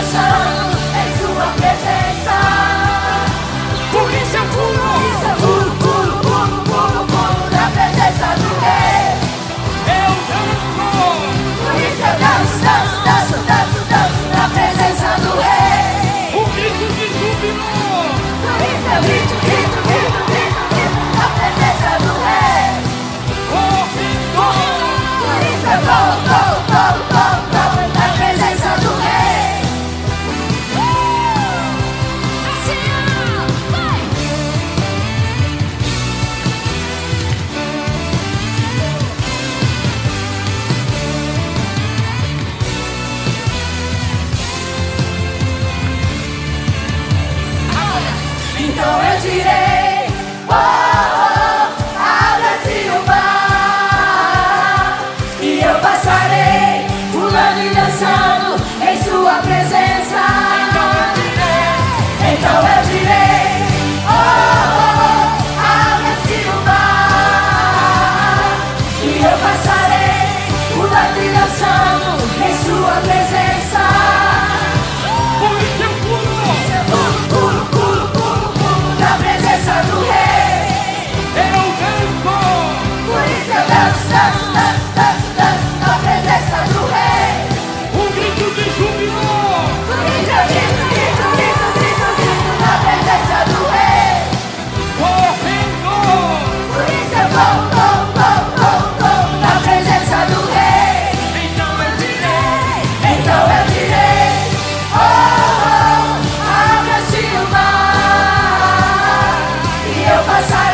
pulando e Direi. Yes, I